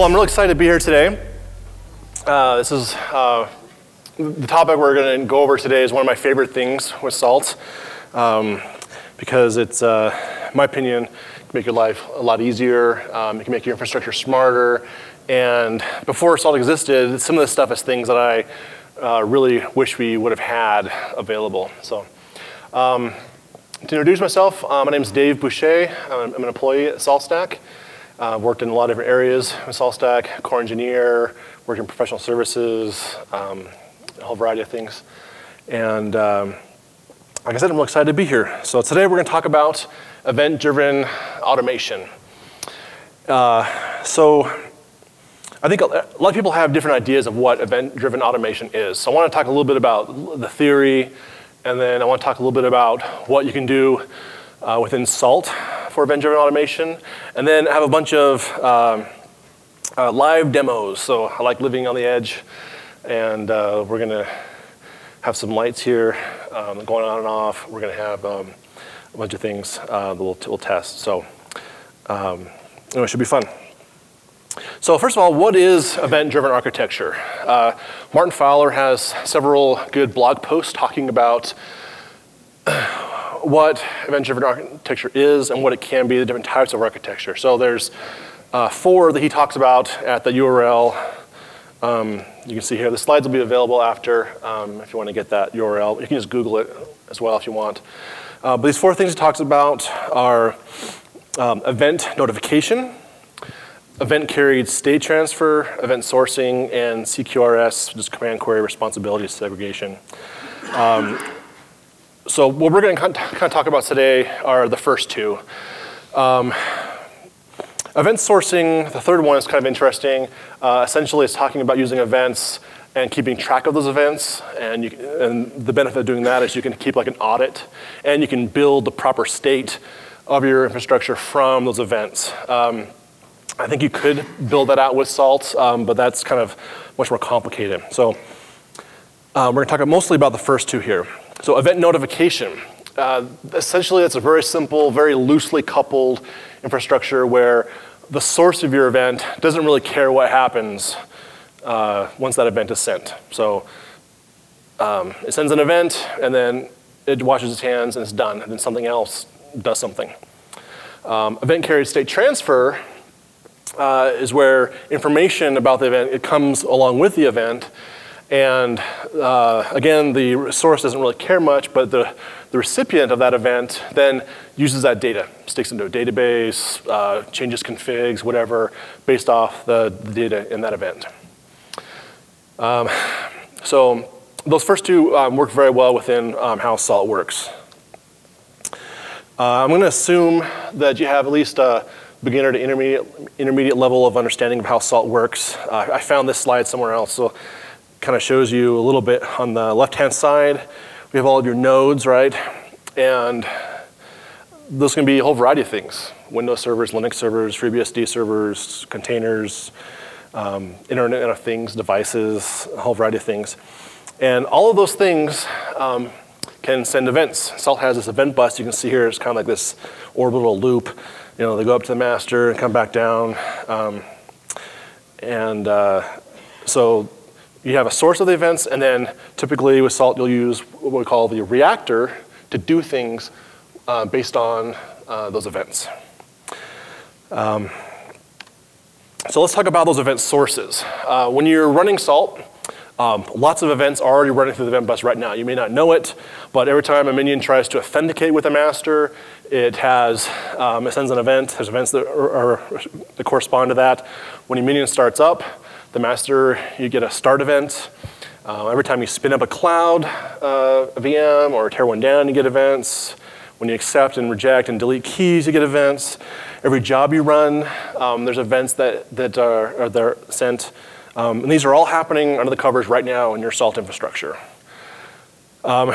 Well, I'm really excited to be here today. Uh, this is uh, the topic we're going to go over today is one of my favorite things with salt um, because it's, uh, my opinion, can make your life a lot easier. Um, it can make your infrastructure smarter. And before salt existed, some of this stuff is things that I uh, really wish we would have had available. So, um, to introduce myself, uh, my name is Dave Boucha. I'm, I'm an employee at SaltStack. Uh, worked in a lot of different areas with SaltStack, core engineer, worked in professional services, um, a whole variety of things. And um, like I said, I'm excited to be here. So today we're going to talk about event-driven automation. Uh, so I think a lot of people have different ideas of what event-driven automation is. So I want to talk a little bit about the theory, and then I want to talk a little bit about what you can do uh, within SALT for event-driven automation, and then have a bunch of um, uh, live demos. So I like living on the edge, and uh, we're gonna have some lights here um, going on and off. We're gonna have um, a bunch of things uh, that we'll, we'll, test. So um, it should be fun. So first of all, what is event-driven architecture? Uh, Martin Fowler has several good blog posts talking about what event-driven architecture is and what it can be, the different types of architecture. So there's uh, four that he talks about at the URL. Um, you can see here, the slides will be available after um, if you want to get that URL. You can just Google it as well if you want. Uh, but these four things he talks about are um, event notification, event carried state transfer, event sourcing, and CQRS, just command query responsibility segregation. Um, so what we're going to kind of talk about today are the first two. Um, event sourcing, the third one is kind of interesting. Uh, essentially, it's talking about using events and keeping track of those events. And, you, and the benefit of doing that is you can keep like an audit, and you can build the proper state of your infrastructure from those events. Um, I think you could build that out with Salt, um, but that's kind of much more complicated. So uh, we're going to talk mostly about the first two here. So event notification. Uh, essentially, it's a very simple, very loosely coupled infrastructure where the source of your event doesn't really care what happens uh, once that event is sent. So um, it sends an event, and then it washes its hands, and it's done, and then something else does something. Um, event carried state transfer uh, is where information about the event, it comes along with the event, and uh, again, the source doesn't really care much, but the, the recipient of that event then uses that data, sticks into a database, uh, changes configs, whatever, based off the, the data in that event. Um, so those first two um, work very well within um, how SALT works. Uh, I'm going to assume that you have at least a beginner to intermediate, intermediate level of understanding of how SALT works. Uh, I found this slide somewhere else, so kind of shows you a little bit on the left-hand side. We have all of your nodes, right? And those can be a whole variety of things. Windows servers, Linux servers, FreeBSD servers, containers, um, Internet of Things devices, a whole variety of things. And all of those things um, can send events. Salt has this event bus. You can see here it's kind of like this orbital loop. You know, they go up to the master and come back down. Um, and uh, so you have a source of the events, and then typically with Salt, you'll use what we call the reactor to do things uh, based on uh, those events. Um, so let's talk about those event sources. Uh, when you're running Salt, um, lots of events are already running through the event bus right now. You may not know it, but every time a minion tries to authenticate with a master, it has, um, it sends an event. There's events that, are, are, that correspond to that. When a minion starts up, the master, you get a start event. Uh, every time you spin up a cloud uh, a VM or tear one down, you get events. When you accept and reject and delete keys, you get events. Every job you run, um, there's events that, that are, are there sent. Um, and these are all happening under the covers right now in your SALT infrastructure. Um,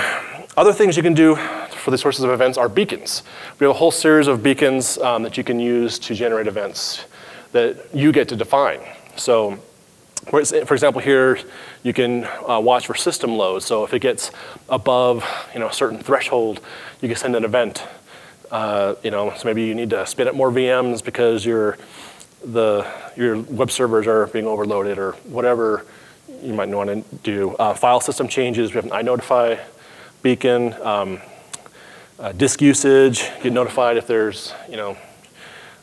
other things you can do for the sources of events are beacons. We have a whole series of beacons um, that you can use to generate events that you get to define. So for example, here you can uh, watch for system load. So if it gets above you know, a certain threshold, you can send an event. Uh, you know, so maybe you need to spin up more VMs because your the, your web servers are being overloaded or whatever you might want to do. Uh, file system changes, we have an iNotify beacon. Um, uh, disk usage, get notified if there's, you know,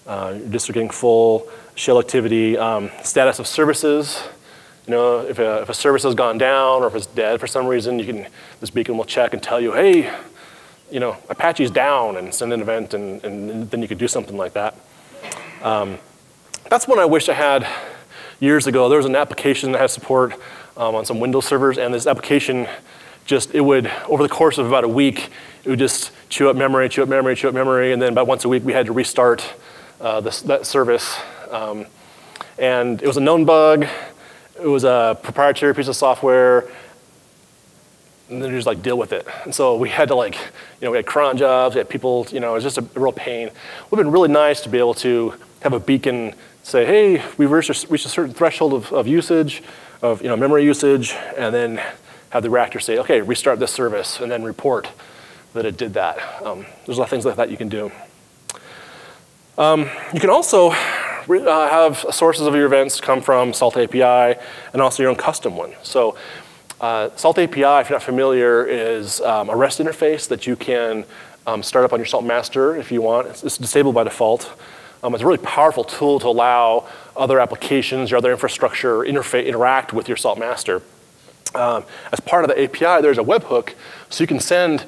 uh, your disks are getting full, shell activity, um, status of services. You know, if a, if a service has gone down or if it's dead for some reason, you can, this beacon will check and tell you, hey, you know, Apache's down and send an event and, and then you could do something like that. Um, that's one I wish I had years ago. There was an application that had support um, on some Windows servers and this application just, it would, over the course of about a week, it would just chew up memory, chew up memory, chew up memory, and then about once a week we had to restart uh, this, that service. Um, and it was a known bug. It was a proprietary piece of software. And then you just like deal with it. And so we had to like, you know, we had cron jobs, we had people, you know, it was just a, real pain. It would have been really nice to be able to have a beacon say, hey, we've reached a, reached a certain threshold of, of usage, of you know, memory usage, and then have the reactor say, okay, restart this service, and then report that it did that. Um, there's a lot of things like that you can do. Um, you can also uh, have sources of your events come from Salt API and also your own custom one. So uh, Salt API, if you're not familiar, is um, a REST interface that you can um, start up on your Salt Master if you want. It's, it's disabled by default. Um, it's a really powerful tool to allow other applications, your other infrastructure interface, interact with your Salt Master. Um, as part of the API, there's a webhook, so you can send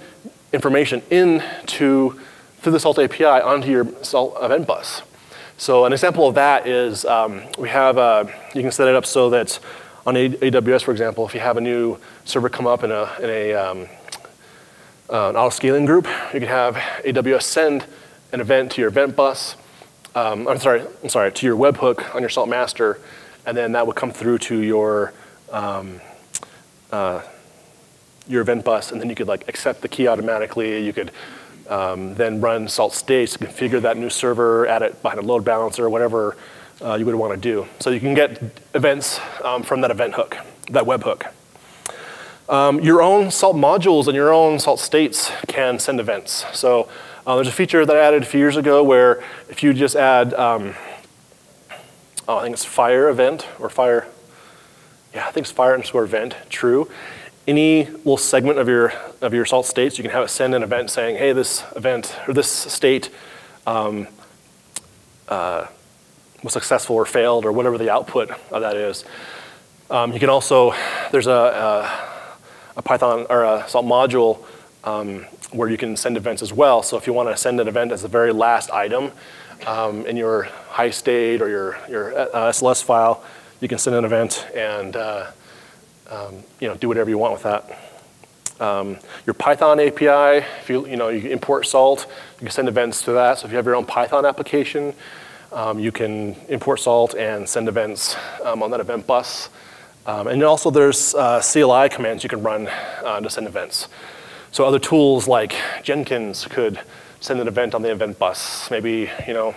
information into through the Salt API onto your Salt event bus. So an example of that is um, we have, uh, you can set it up so that on AWS, for example, if you have a new server come up in a, in a um, uh, an auto scaling group, you can have AWS send an event to your event bus. Um, I'm sorry, I'm sorry, to your webhook on your Salt master, and then that would come through to your um, uh, your event bus, and then you could like accept the key automatically. You could um, then run salt states, to configure that new server, add it behind a load balancer, whatever uh, you would want to do. So you can get events um, from that event hook, that webhook. Um, your own salt modules and your own salt states can send events. So uh, there's a feature that I added a few years ago where if you just add, um, oh, I think it's fire event or fire, yeah, I think it's fire underscore event, true any little segment of your, of your salt states, you can have it send an event saying, hey, this event or this state um, uh, was successful or failed or whatever the output of that is. Um, you can also, there's a, a, a, Python or a salt module um, where you can send events as well. So if you want to send an event as the very last item um, in your high state or your, your SLS file, you can send an event and uh, um, you know, do whatever you want with that. Um, your Python API, if you, you, know, you import salt, you can send events to that. So if you have your own Python application, um, you can import salt and send events um, on that event bus. Um, and also there's uh, CLI commands you can run uh, to send events. So other tools like Jenkins could send an event on the event bus. Maybe, you know,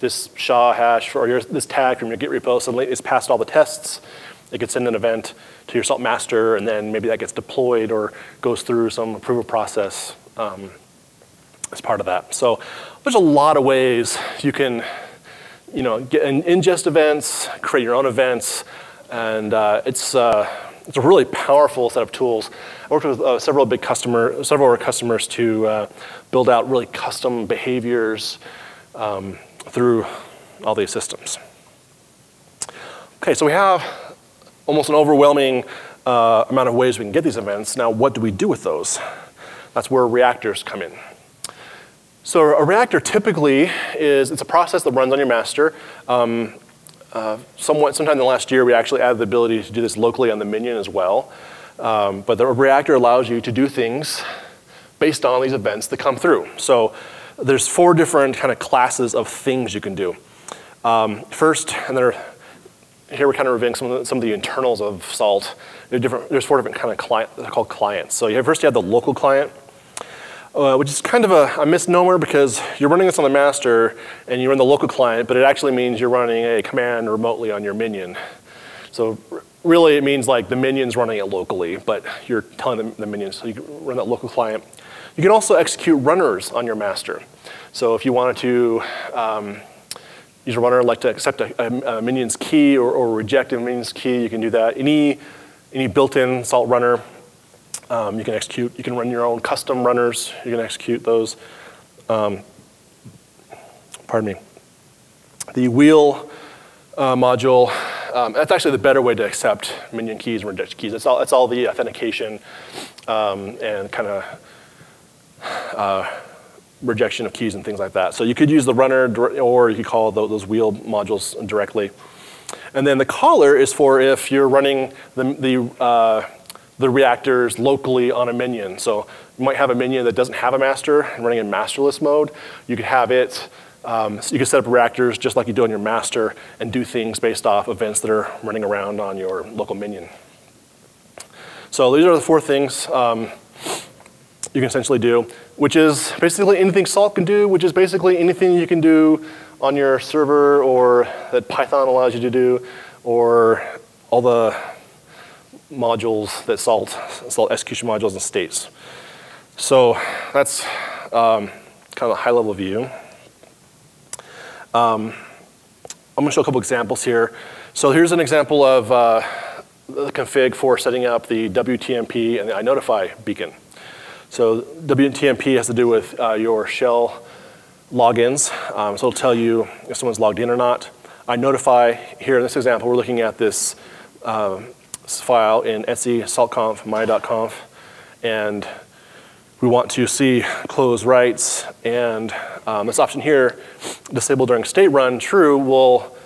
this SHA hash or your, this tag from your Git repo suddenly is passed all the tests. It could send an event to your salt master, and then maybe that gets deployed or goes through some approval process um, as part of that. So there's a lot of ways you can, you know, get ingest events, create your own events, and uh, it's uh, it's a really powerful set of tools. I worked with uh, several big customer, several of our customers to uh, build out really custom behaviors um, through all these systems. Okay, so we have almost an overwhelming uh, amount of ways we can get these events. Now, what do we do with those? That's where reactors come in. So a reactor typically is, it's a process that runs on your master. Um, uh, somewhat, sometime in the last year, we actually added the ability to do this locally on the minion as well. Um, but the reactor allows you to do things based on these events that come through. So there's four different kind of classes of things you can do. Um, first, and there here we're kind of reviewing some of the, some of the internals of Salt. different, there's four different kind of client, they're called clients. So you have, first you have the local client, uh, which is kind of a, a, misnomer because you're running this on the master and you run the local client, but it actually means you're running a command remotely on your minion. So really it means like the minion's running it locally, but you're telling the, the minion, so you can run that local client. You can also execute runners on your master. So if you wanted to um, user runner like to accept a, a, minion's key or, or, reject a minion's key, you can do that. Any, any built-in salt runner, um, you can execute. You can run your own custom runners. You can execute those. Um, pardon me. The wheel uh, module, um, that's actually the better way to accept minion keys and reject keys. It's all, it's all the authentication um, and kind of uh, rejection of keys and things like that. So you could use the runner or you could call those wheel modules directly. And then the caller is for if you're running the, the, uh, the reactors locally on a minion. So you might have a minion that doesn't have a master and running in masterless mode. You could have it, um, so you could set up reactors just like you do on your master and do things based off events that are running around on your local minion. So these are the four things um, you can essentially do, which is basically anything Salt can do, which is basically anything you can do on your server or that Python allows you to do, or all the modules that Salt, Salt execution modules and states. So that's um, kind of a high level view. Um, I'm gonna show a couple examples here. So here's an example of uh, the config for setting up the WTMP and the iNotify beacon. So WTMP has to do with uh, your shell logins. Um, so it'll tell you if someone's logged in or not. inotify here in this example, we're looking at this uh, file in etc saltconf my.conf, and we want to see close writes, and um, this option here, disable during state run, true, will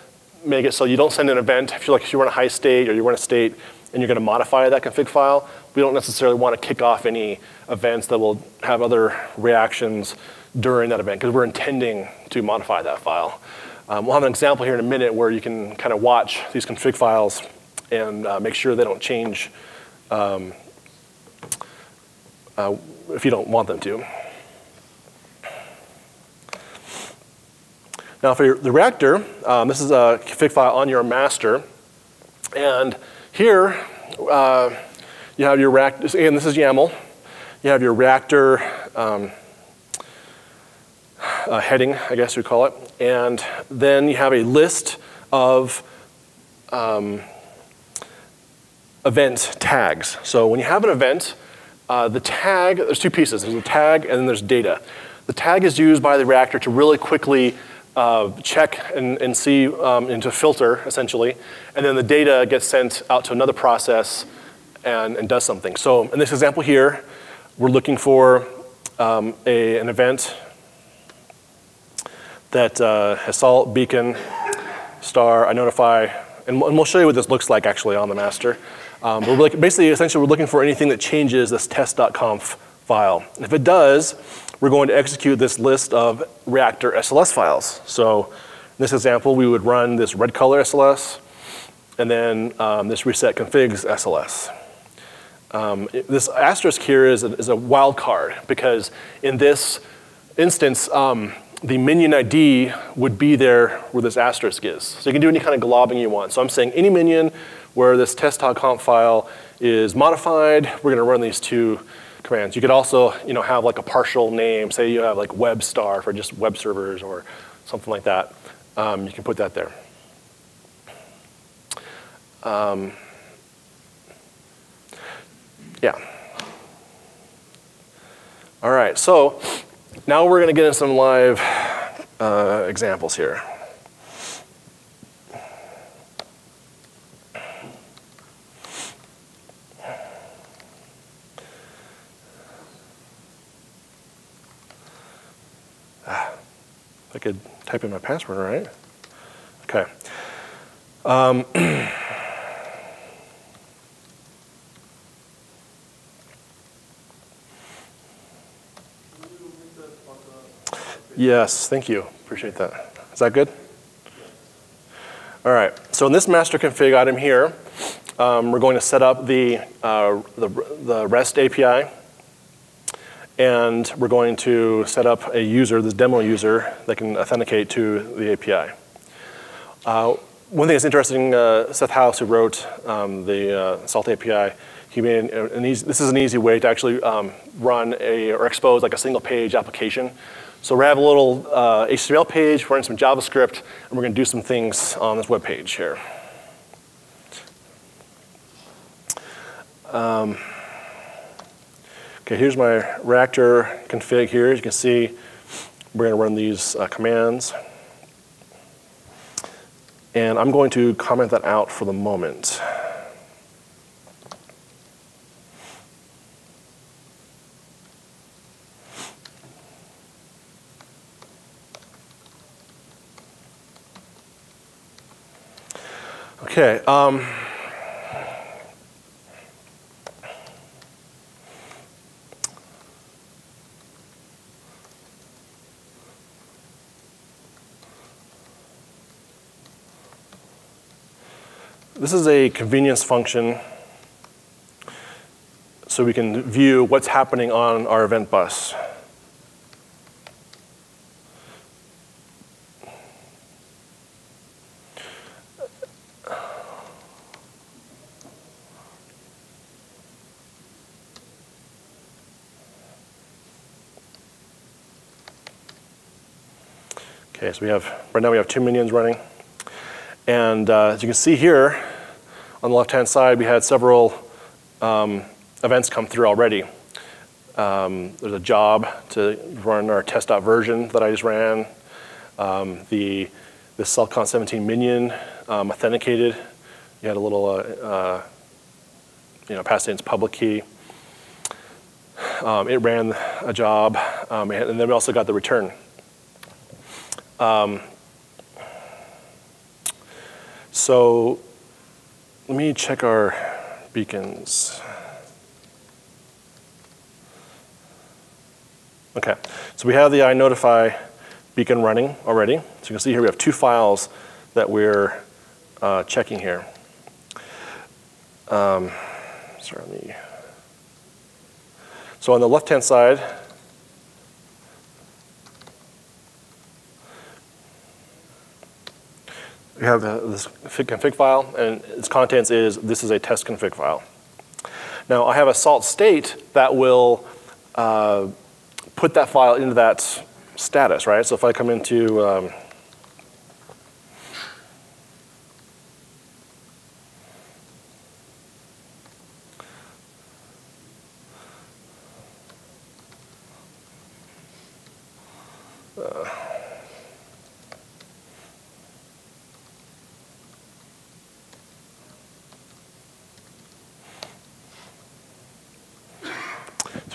make it so you don't send an event. If you're like if you run a high state or you run a state and you're going to modify that config file, we don't necessarily want to kick off any events that will have other reactions during that event because we're intending to modify that file. Um, we'll have an example here in a minute where you can kind of watch these config files and uh, make sure they don't change um, uh, if you don't want them to. Now for the reactor, um, this is a config file on your master. And here, uh, you have your reactor, again, this is YAML. You have your reactor um, uh, heading, I guess you call it. And then you have a list of um, event tags. So when you have an event, uh, the tag, there's two pieces. There's a tag and then there's data. The tag is used by the reactor to really quickly uh, check and, and see um, and to filter essentially, and then the data gets sent out to another process and, and does something. So in this example here, we're looking for um, a, an event that uh, has salt, beacon, star, iNotify, and, and we'll show you what this looks like actually on the master. Um, but we're basically, essentially, we're looking for anything that changes this test.conf file. If it does, we're going to execute this list of reactor SLS files. So in this example, we would run this red color SLS and then um, this reset configs SLS. Um, this asterisk here is a, is a wild card because in this instance, um, the minion ID would be there where this asterisk is. So you can do any kind of globbing you want. So I'm saying any minion where this test.conf file is modified, we're gonna run these two commands. You could also you know, have like a partial name, say you have like WebStar for just web servers or something like that. Um, you can put that there. Um, yeah. All right, so now we're gonna get into some live uh, examples here. I could type in my password, right? Okay. Um, yes, thank you. Appreciate that. Is that good? All right. So in this master config item here, um, we're going to set up the, uh, the, the REST API and we're going to set up a user, this demo user, that can authenticate to the API. Uh, one thing that's interesting, uh, Seth House, who wrote um, the uh, Salt API, he made an easy, this is an easy way to actually um, run a, or expose like a single page application. So we're gonna have a little uh, HTML page, we're in some JavaScript, and we're gonna do some things on this web page here. Um, okay, here's my reactor config here. As you can see, we're gonna run these uh, commands. And I'm going to comment that out for the moment. Okay. Um, this is a convenience function so we can view what's happening on our event bus. We have, right now we have two minions running. And uh, as you can see here, on the left-hand side, we had several um, events come through already. Um, there's a job to run our test.version that I just ran. Um, the, the SaltConf 17 minion um, authenticated. You had a little, uh, uh, you know, passed in its public key. Um, it ran a job, um, and then we also got the return. Um, so let me check our beacons. Okay, so we have the iNotify beacon running already. So you can see here we have two files that we're uh, checking here. Um, sorry, me. So on the left-hand side, we have this config file, and its contents is this is a test config file. Now I have a salt state that will uh, put that file into that status, right? So if I come into um,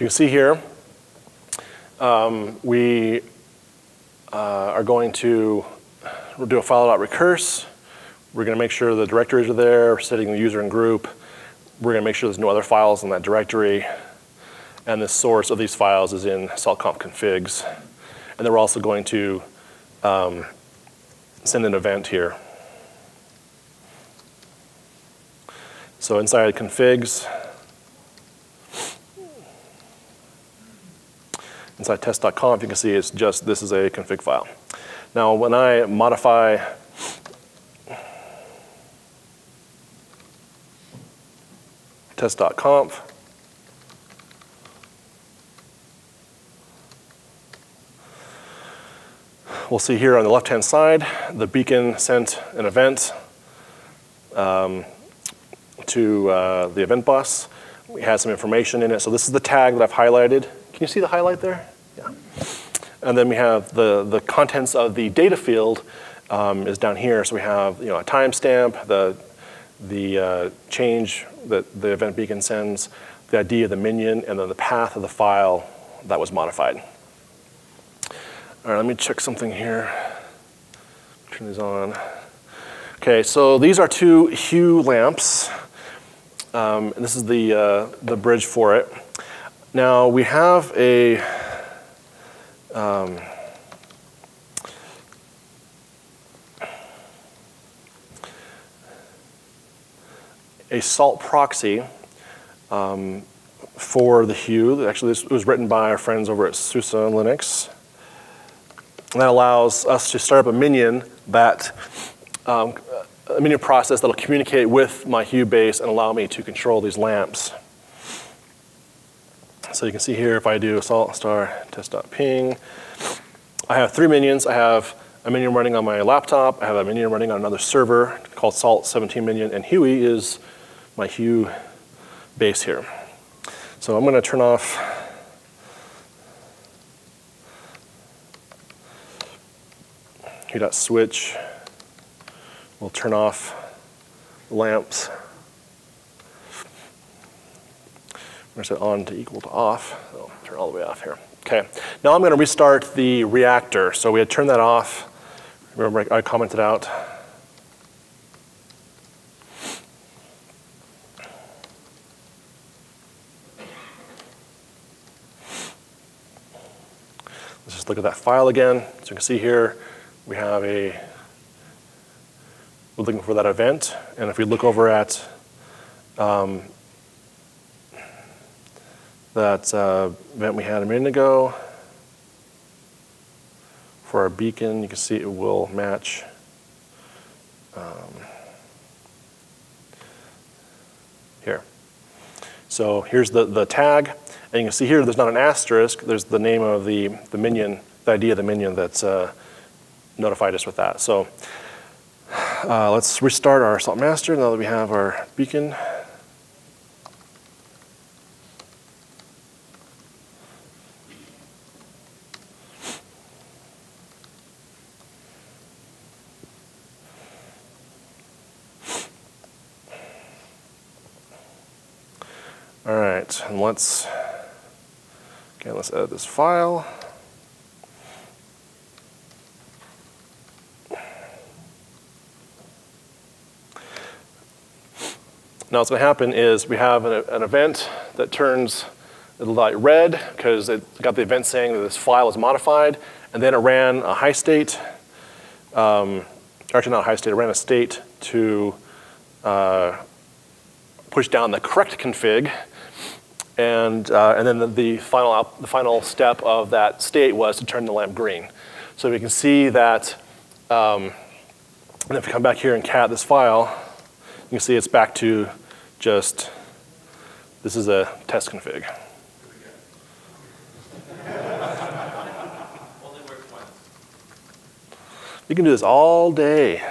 can see here, um, we uh, are going to do a file.recurse. We're going to make sure the directories are there, setting the user and group. We're going to make sure there's no other files in that directory. And the source of these files is in saltconf configs. And then we're also going to um, send an event here. So inside configs, inside test.conf, you can see it's just, this is a config file. Now, when I modify test.conf, we'll see here on the left-hand side, the beacon sent an event um, to uh, the event bus. We had some information in it. So this is the tag that I've highlighted. Can you see the highlight there? Yeah. And then we have the, the contents of the data field um, is down here. So we have you know, a timestamp, the, the uh, change that the event beacon sends, the ID of the minion, and then the path of the file that was modified. All right, let me check something here. Turn these on. Okay, so these are two hue lamps. Um, and this is the, uh, the bridge for it. Now we have a um, a salt proxy um, for the hue. Actually, this was written by our friends over at SUSE Linux. And that allows us to start up a minion that um, a minion process that'll communicate with my hue base and allow me to control these lamps. So you can see here if I do salt star test.ping, I have three minions. I have a minion running on my laptop. I have a minion running on another server called Salt 17 minion, and Huey is my Hue base here. So I'm going to turn off Hue.switch. We'll turn off lamps. To set on to equal to off. Oh, turn all the way off here. Okay, now I'm going to restart the reactor. So we had turned that off. Remember I commented out. Let's just look at that file again. So you can see here, we have a, we're looking for that event. And if we look over at um, that uh, event we had a minute ago, for our beacon, you can see it will match um, here. So here's the, the tag, and you can see here there's not an asterisk, there's the name of the, the minion, the ID of the minion that's uh, notified us with that. So uh, let's restart our Salt Master now that we have our beacon. Right, and let's, again, let's edit this file. Now what's going to happen is we have an, an event that turns the light red because it got the event saying that this file is modified, and then it ran a high state, um, actually not a high state, it ran a state to uh, push down the correct config, and, uh, and then the, the, final out, the final step of that state was to turn the lamp green. So we can see that, um, and if we come back here and cat this file, you can see it's back to just, this is a test config. You can do this all day.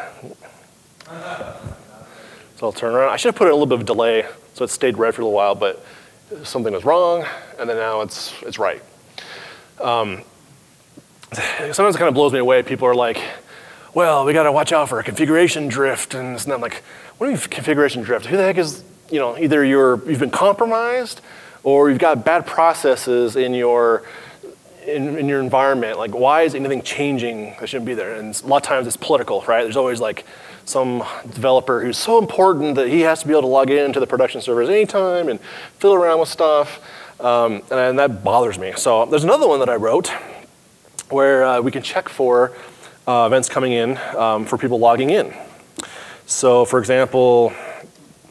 So I'll turn around. I should have put in a little bit of delay so it stayed red for a little while, but something was wrong, and then now it's, it's right. Um, sometimes it kind of blows me away. People are like, well, we got to watch out for a configuration drift. And I'm like, what do you mean configuration drift? Who the heck is, you know, either you're, you've been compromised or you've got bad processes in your, in, in your environment. Like, why is anything changing that shouldn't be there? And a lot of times it's political, right? There's always like some developer who's so important that he has to be able to log into the production servers anytime and fiddle around with stuff. Um, and, and, that bothers me. So there's another one that I wrote where uh, we can check for uh, events coming in um, for people logging in. So for example,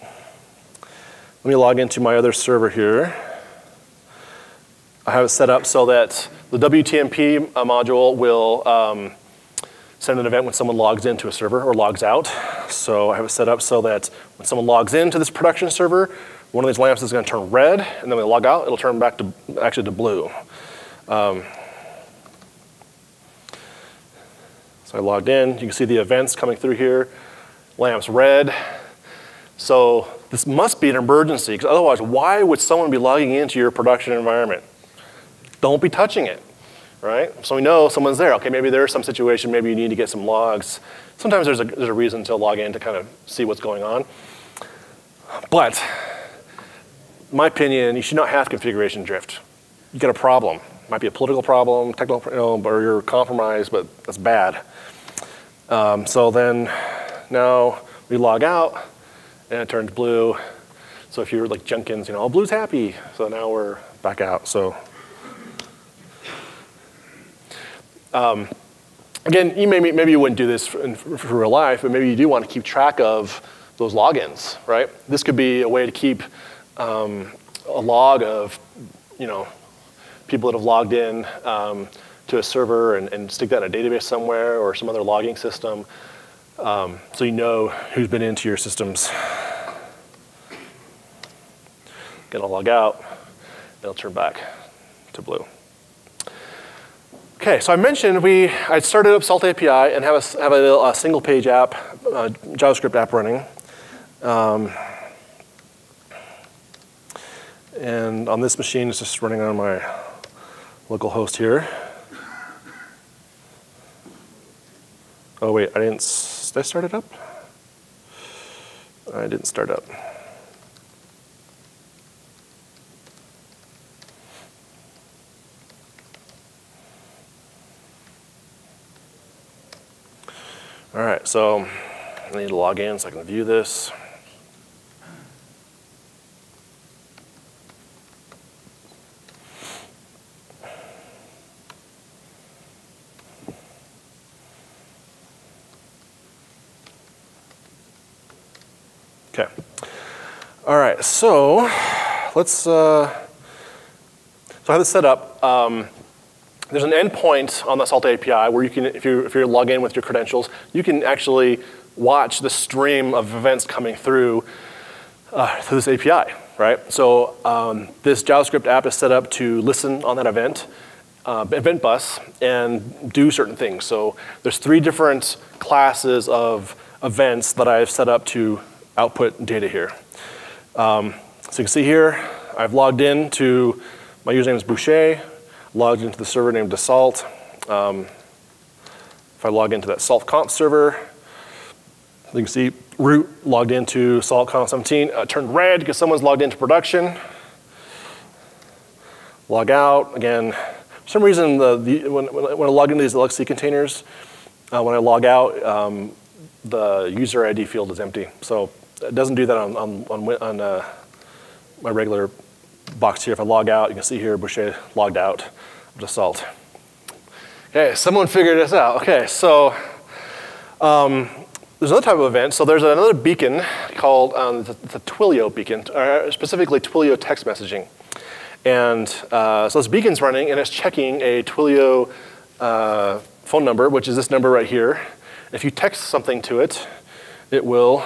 let me log into my other server here. I have it set up so that the WTMP module will um, send an event when someone logs into a server or logs out. So I have it set up so that when someone logs into this production server, one of these lamps is going to turn red, and then when they log out, it'll turn back to actually to blue. Um, so I logged in. You can see the events coming through here. Lamps red. So this must be an emergency, because otherwise, why would someone be logging into your production environment? Don't be touching it right? So we know someone's there. Okay, maybe there's some situation, maybe you need to get some logs. Sometimes there's a, there's a reason to log in to kind of see what's going on. But, my opinion, you should not have configuration drift. You get a problem. It might be a political problem, technical, know, or you're compromised, but that's bad. Um, so then, now we log out, and it turns blue. So if you're like Jenkins, you know, all blue's happy. So now we're back out. So Um, again, you may, maybe you wouldn't do this for, for, real life, but maybe you do want to keep track of those logins, right? This could be a way to keep um, a log of, you know, people that have logged in um, to a server and, and, stick that in a database somewhere or some other logging system um, so you know who's been into your systems. Gonna log out, it'll turn back to blue. Okay, so I mentioned we I started up Salt API and have a, have a, a single page app, uh, JavaScript app running. Um, and on this machine, it's just running on my local host here. Oh wait, I didn't, did I start it up? I didn't start up. So I need to log in so I can view this. Okay. All right, so let's, uh, so I have this set up. Um, there's an endpoint on the Salt API where you can, if you if you log in with your credentials, you can actually watch the stream of events coming through uh, through this API, right? So um, this JavaScript app is set up to listen on that event, uh, event bus, and do certain things. So there's three different classes of events that I've set up to output data here. Um, so you can see here, I've logged in to, my username is Boucha, logged into the server named Dassault. Um, if I log into that SaltConf server, you can see root logged into Salt Conf 17, uh, turned red because someone's logged into production. Log out, again, for some reason, the, the, when, when I log into these LXC containers, uh, when I log out, um, the user ID field is empty. So it doesn't do that on, on, on, on uh, my regular box here. If I log out, you can see here Boucha logged out of the salt. Okay, someone figured this out. Okay, so um, there's another type of event. So there's another beacon called um, the, the, Twilio beacon, or specifically Twilio text messaging. And uh, so this beacon's running and it's checking a Twilio uh, phone number, which is this number right here. If you text something to it, it will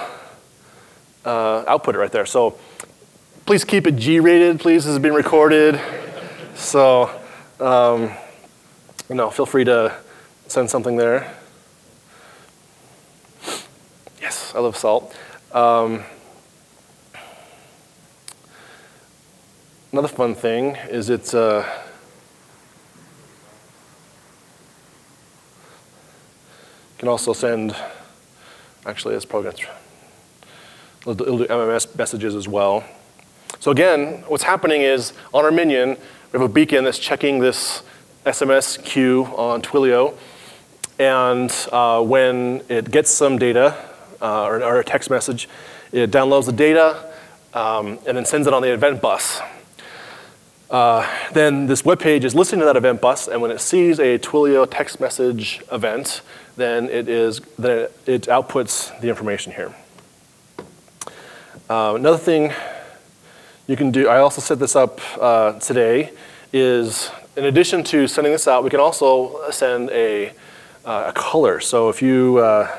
uh, output it right there. So please keep it G-rated, please. This is being recorded. So, um, you know, feel free to send something there. Yes, I love salt. Um, another fun thing is it's uh, you can also send, actually it's probably it'll do MMS messages as well. So again, what's happening is on our minion, we have a beacon that's checking this SMS queue on Twilio. And uh, when it gets some data uh, or, or, a text message, it downloads the data um, and then sends it on the event bus. Uh, then this web page is listening to that event bus, and when it sees a Twilio text message event, then it is then it outputs the information here. Uh, another thing you can do, I also set this up uh, today, is in addition to sending this out, we can also send a, uh, a color. So if you, uh,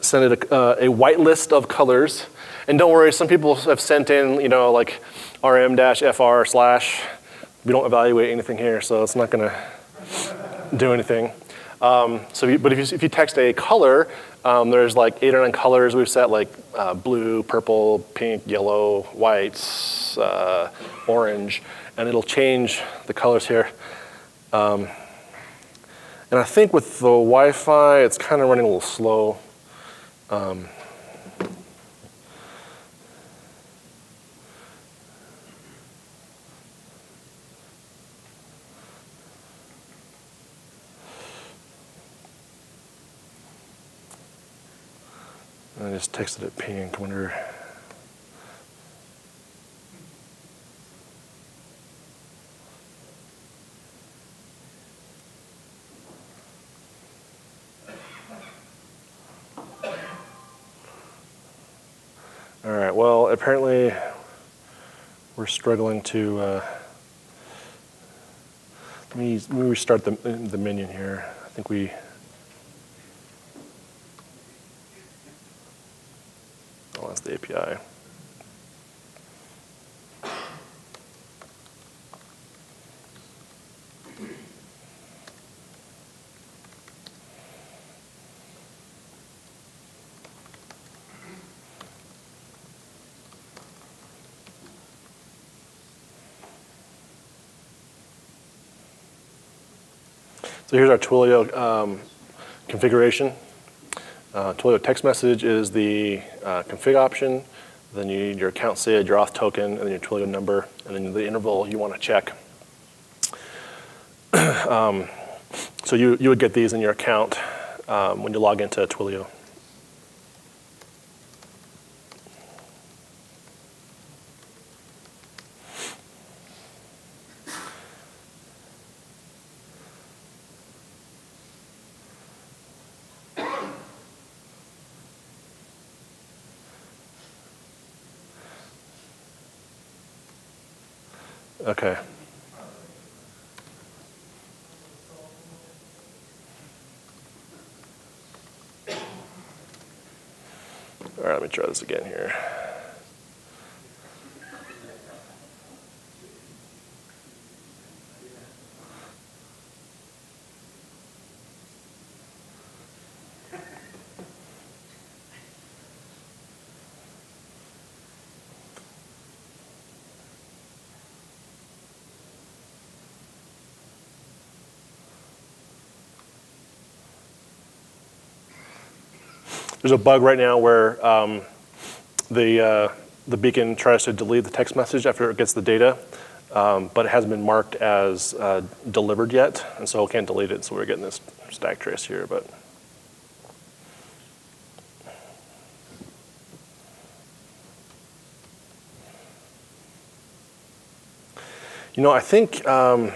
send it a, uh, a, white list of colors, and don't worry, some people have sent in, you know, like rm-fr slash, we don't evaluate anything here, so it's not gonna do anything. Um, so, you, but if you, if you text a color, um, there's like eight or nine colors we've set, like uh, blue, purple, pink, yellow, white, uh, orange, and it'll change the colors here. Um, and I think with the Wi-Fi, it's kind of running a little slow. Um, just texted it pink. Wonder. All right, well, apparently we're struggling to, uh, let, me, let me restart the, the minion here. I think we API. So here's our Twilio um, configuration. Uh, Twilio text message is the uh, config option. Then you need your account SID, your auth token, and then your Twilio number, and then the interval you want to check. um, so you, you would get these in your account um, when you log into Twilio. Okay. All right, let me try this again here. There's a bug right now where um, the, uh, the beacon tries to delete the text message after it gets the data, um, but it hasn't been marked as uh, delivered yet, and so it can't delete it, so we're getting this stack trace here. But You know, I think um,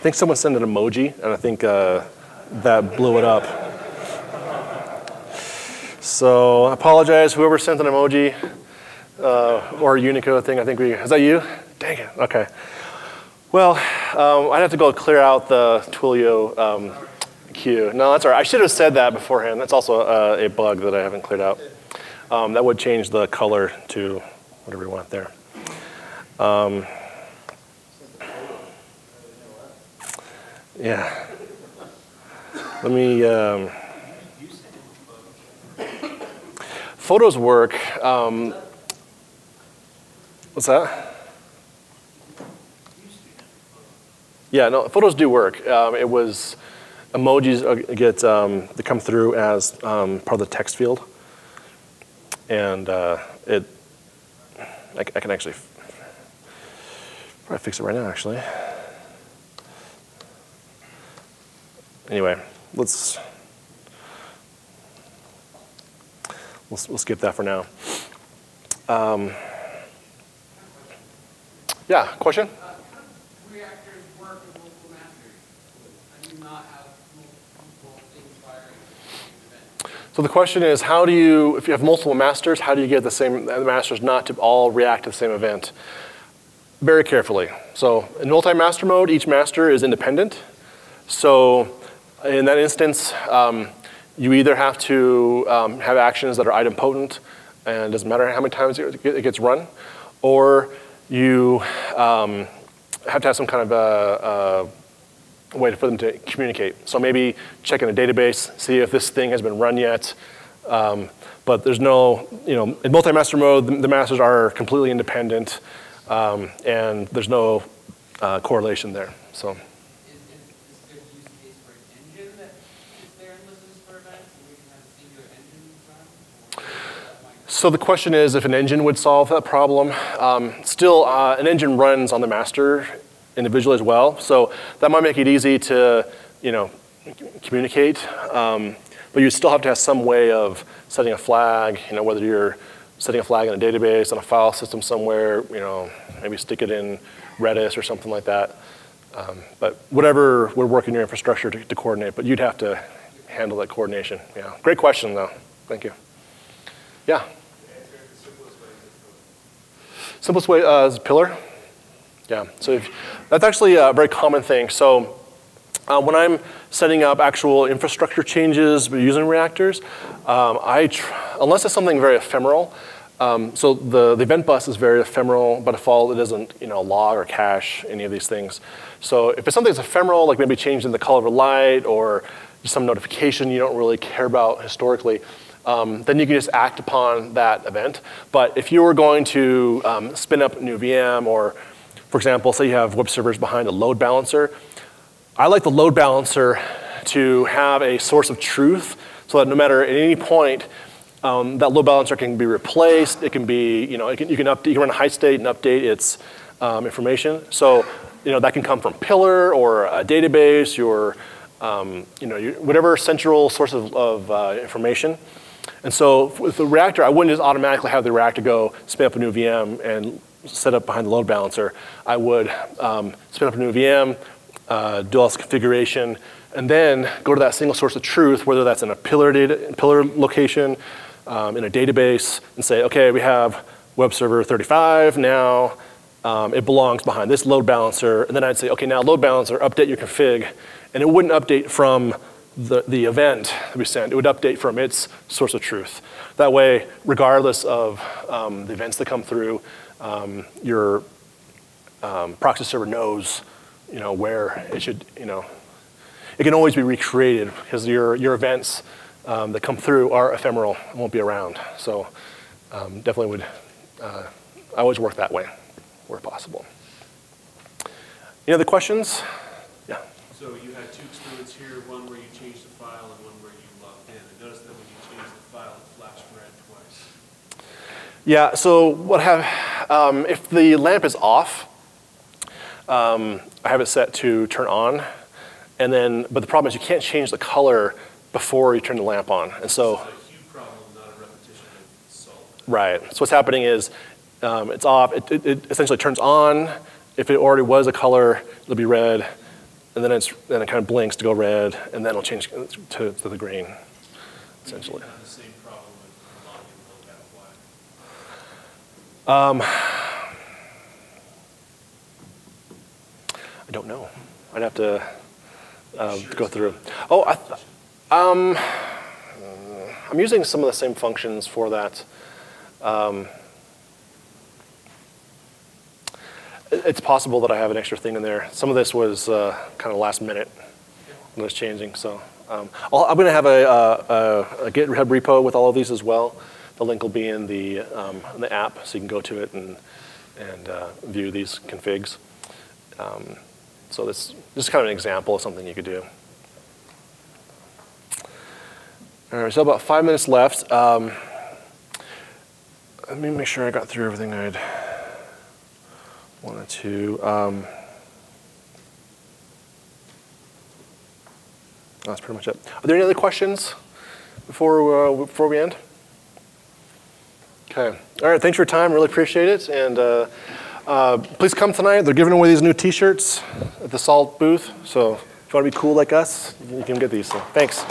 I think someone sent an emoji, and I think uh, that blew it up. So I apologize, whoever sent an emoji uh, or a Unicode thing. I think we is that you? Dang it. Okay. Well, um, I'd have to go clear out the Twilio um, queue. No, that's all right. I should have said that beforehand. That's also uh, a bug that I haven't cleared out. Um, that would change the color to whatever you want there. Yeah. Let me. Um, photos work. Um, what's that? Yeah, no, photos do work. Um, it was emojis uh, get um, they come through as um, part of the text field, and uh, it. I, I can actually probably fix it right now. Actually. Anyway, let's we'll, we'll skip that for now. Um, yeah, question? Uh, reactors work with multiple masters? I do not have multiple things firing so the question is, how do you, if you have multiple masters, how do you get the same the masters not to all react to the same event? Very carefully. So in multi-master mode, each master is independent. So in that instance, um, you either have to um, have actions that are idempotent, and it doesn't matter how many times it gets run, or you um, have to have some kind of a, a, way for them to communicate. So maybe check in a database, see if this thing has been run yet. Um, but there's no, you know, in multi-master mode, the, masters are completely independent, um, and there's no uh, correlation there. So. So the question is if an engine would solve that problem. Um, still, uh, an engine runs on the master individually as well, so that might make it easy to, you know, communicate. Um, but you still have to have some way of setting a flag, you know, whether you're setting a flag in a database, on a file system somewhere, you know, maybe stick it in Redis or something like that. Um, but whatever would work in your infrastructure to, to coordinate, but you'd have to handle that coordination. Yeah, great question though. Thank you. Yeah. Simplest way uh, is pillar. Yeah, so if, that's actually a very common thing. So uh, when I'm setting up actual infrastructure changes using reactors, um, I unless it's something very ephemeral, um, so the, the event bus is very ephemeral, by default it doesn't you know, log or cache any of these things. So if it's something that's ephemeral, like maybe changing the color of a light or some notification you don't really care about historically, um, then you can just act upon that event. But if you were going to um, spin up a new VM or, for example, say you have web servers behind a load balancer, I like the load balancer to have a source of truth so that no matter at any point, um, that load balancer can be replaced. It can be, you know, it can, you, can update, you can run a high state and update its um, information. So, you know, that can come from Pillar or a database or, um, you know, your, whatever central source of, of uh, information. And so with the reactor, I wouldn't just automatically have the reactor go spin up a new VM and set up behind the load balancer. I would um, spin up a new VM, uh, do all this configuration, and then go to that single source of truth, whether that's in a pillar, data, pillar location, um, in a database, and say, okay, we have web server 35 now, um, it belongs behind this load balancer, and then I'd say, okay, now load balancer, update your config, and it wouldn't update from the, the event that we sent, it would update from its source of truth. That way, regardless of um, the events that come through, um, your um, proxy server knows, you know, where it should, you know, it can always be recreated because your, your events um, that come through are ephemeral and won't be around. So um, definitely would, uh, I always work that way where possible. Any other questions? Yeah. So you had two experiments here, one where you changed the file and one where you logged in. I noticed that when you changed the file, it flashed red twice. Yeah, so what have, um, if the lamp is off, um, I have it set to turn on, and then, but the problem is you can't change the color before you turn the lamp on. And so, It's a hue problem, not a repetition right, so what's happening is um, it's off, it, it, it essentially turns on. If it already was a color, it'll be red, and then, it's, then it kind of blinks to go red, and then it'll change to, to the green, essentially. You have the same problem with logging low back I don't know. I'd have to um, go through. Oh, I th- um, I'm using some of the same functions for that. Um, it's possible that I have an extra thing in there. Some of this was uh, kind of last minute when it was changing. So um, I'll, I'm going to have a, a, a GitHub repo with all of these as well. The link will be in the, um, in the app, so you can go to it and, and uh, view these configs. Um, so this, is kind of an example of something you could do. All right, so about five minutes left. Um, let me make sure I got through everything I'd wanted to. Um, that's pretty much it. Are there any other questions before, uh, before we end? Okay. All right, thanks for your time. Really appreciate it. And uh, uh, please come tonight. They're giving away these new T-shirts at the Salt booth. So if you want to be cool like us, you can get these. So thanks.